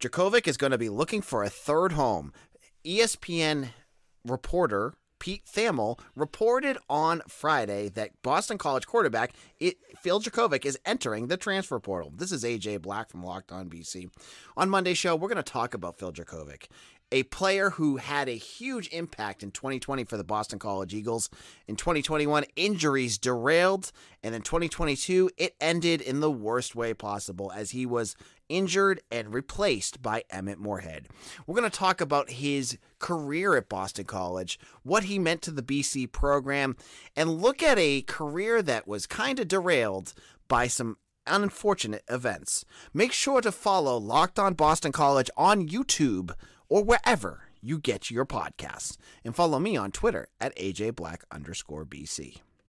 Jurkovec is going to be looking for a third home. ESPN reporter Pete Thamel reported on Friday that Boston College quarterback it, Phil Jurkovec is entering the transfer portal. This is AJ Black from Locked On BC. On Monday's show, we're going to talk about Phil Jurkovec a player who had a huge impact in 2020 for the Boston College Eagles. In 2021, injuries derailed, and in 2022, it ended in the worst way possible as he was injured and replaced by Emmett Morehead. We're going to talk about his career at Boston College, what he meant to the BC program, and look at a career that was kind of derailed by some unfortunate events. Make sure to follow Locked On Boston College on YouTube or wherever you get your podcasts. And follow me on Twitter at AJBlack underscore BC.